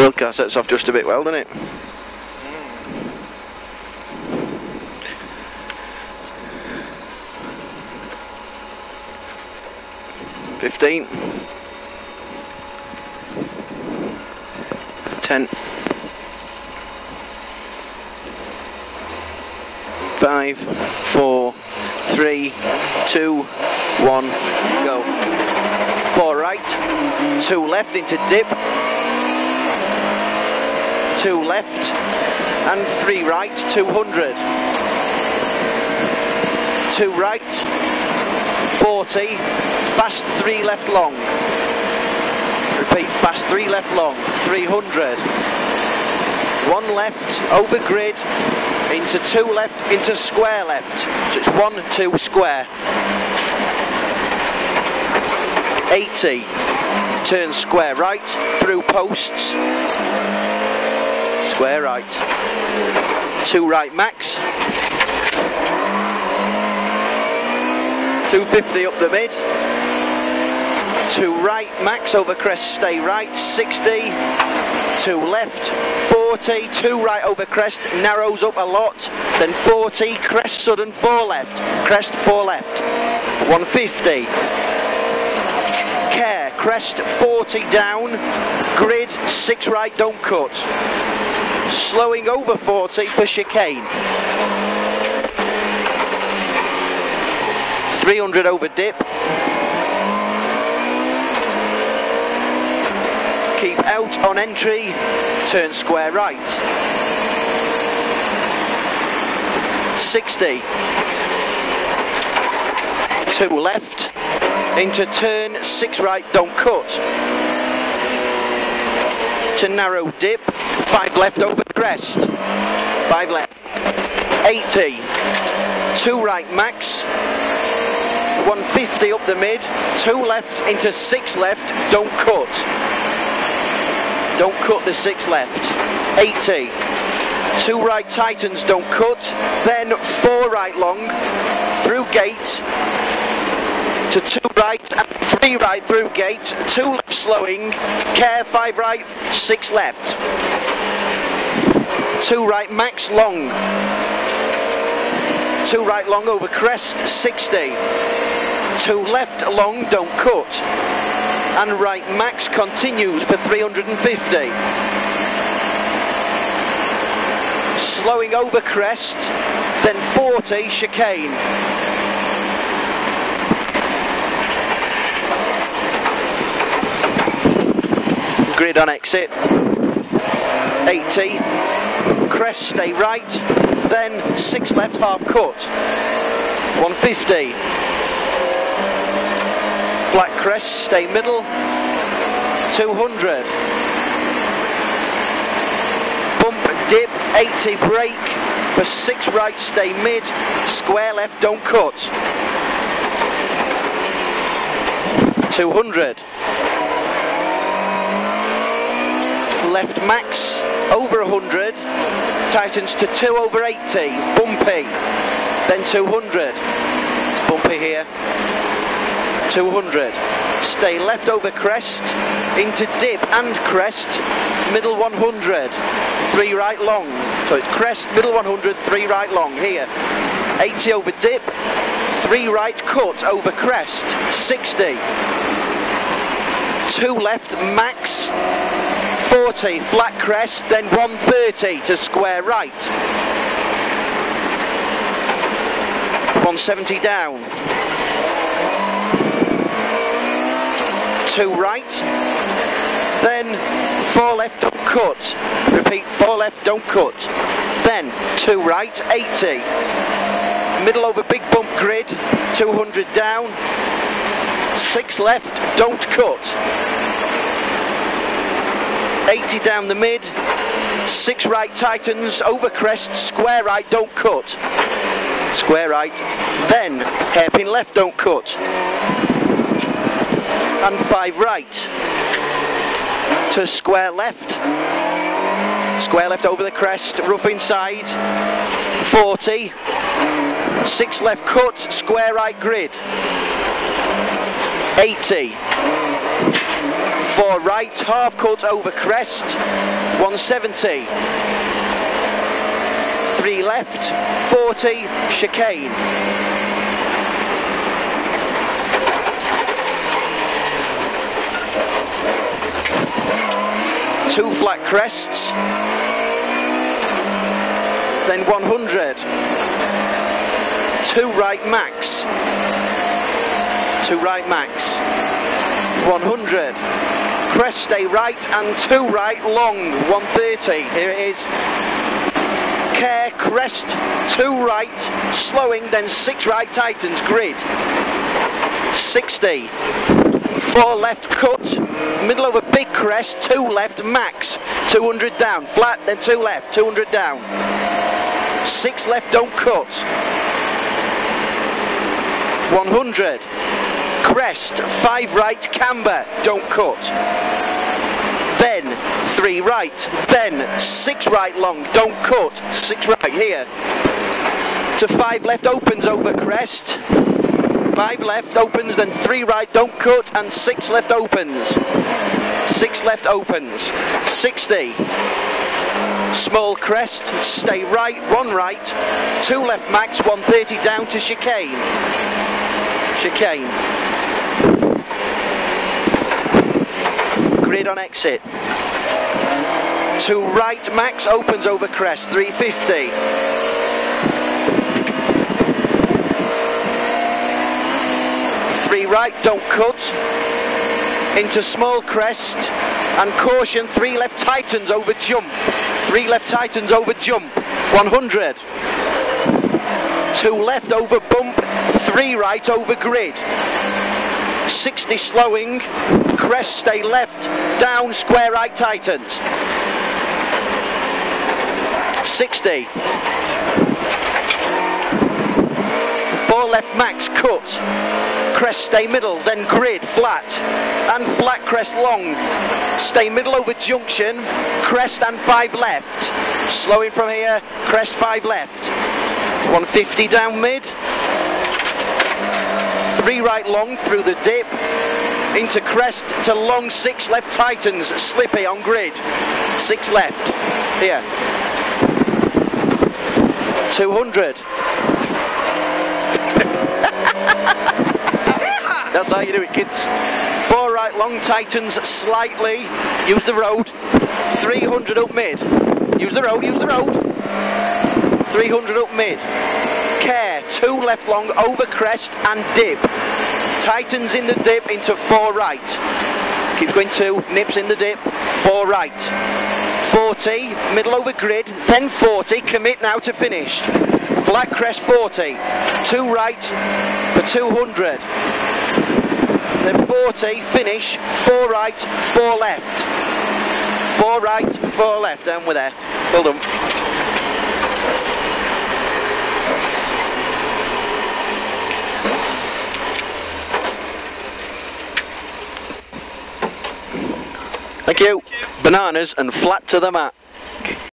World car sets off just a bit well, doesn't it? Fifteen. Ten. Five, four, three, two, one, go. Four right, two left into dip, two left, and three right, 200. Two right, 40, fast three left long. Repeat, fast three left long, 300. One left, over grid, into two left, into square left. So it's one, two, square. 80, turn square right, through posts, square right. Two right max. 250 up the mid. Two right max over crest, stay right, 60. Two left, 40. Two right over crest, narrows up a lot. Then 40, crest sudden, four left. Crest, four left. 150 care, crest 40 down, grid 6 right, don't cut. Slowing over 40 for chicane. 300 over dip. Keep out on entry, turn square right. 60. Two left, into turn six right, don't cut. To narrow dip, five left over crest, five left, 80, two right max, 150 up the mid, two left into six left, don't cut. Don't cut the six left, 80, two right tightens, don't cut, then four right long, through gate, to two right and three right through gate, two left slowing, care five right, six left. Two right max long. Two right long over crest, 60. Two left long, don't cut. And right max continues for 350. Slowing over crest, then 40 chicane. Grid on exit. 80, crest stay right, then 6 left half cut. 150. Flat crest stay middle. 200. Bump dip 80 brake for 6 right stay mid. Square left don't cut. 200. Left max over 100 tightens to 2 over 80 bumpy then 200 bumpy here 200 stay left over crest into dip and crest middle 100 3 right long so it's crest middle 100 3 right long here 80 over dip 3 right cut over crest 60 2 left max 40 flat crest, then 130 to square right. 170 down. Two right, then four left, don't cut. Repeat, four left, don't cut. Then two right, 80. Middle over big bump grid, 200 down. Six left, don't cut. 80 down the mid, six right tightens, over crest, square right, don't cut. Square right, then hairpin left, don't cut. And five right to square left. Square left over the crest, rough inside, 40. Six left cut, square right grid. 80. Four right, half cut over crest, 170. Three left, 40, chicane. Two flat crests, then 100. Two right max, two right max, 100. Crest stay right and two right long, 130. Here it is. Care, crest, two right, slowing, then six right tightens, grid. 60. Four left cut, middle of a big crest, two left max, 200 down, flat, then two left, 200 down. Six left, don't cut. 100 crest, five right, camber, don't cut. Then three right, then six right long, don't cut, six right here. To five left opens over crest, five left opens, then three right, don't cut, and six left opens. Six left opens, 60. Small crest, stay right, one right, two left max, 130 down to chicane. Chicane. Grid on exit. Two right, max opens over crest, 350. Three right, don't cut. Into small crest. And caution, three left tightens over jump. Three left tightens over jump, 100. Two left over bump, three right over grid. 60 slowing, crest stay left, down, square right tightens. 60. Four left max cut, crest stay middle, then grid flat, and flat crest long. Stay middle over junction, crest and five left. Slowing from here, crest five left. 150 down mid, three right long through the dip, into crest to long six left tightens, slippy on grid, six left, here, 200. That's how you do it kids. Four right long tightens slightly, use the road, 300 up mid, use the road, use the road, 300 up mid, care, two left long over crest and dip. Tightens in the dip into four right. Keeps going two, nips in the dip, four right. 40, middle over grid, then 40, commit now to finish. Flat crest 40, two right for 200. Then 40, finish, four right, four left. Four right, four left, and we're there. Well done. Thank you. Bananas and flat to the mat.